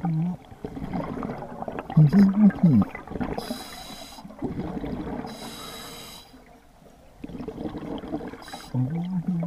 とは、水の木。Oh,